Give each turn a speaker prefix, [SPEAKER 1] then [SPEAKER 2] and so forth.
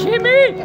[SPEAKER 1] Jimmy!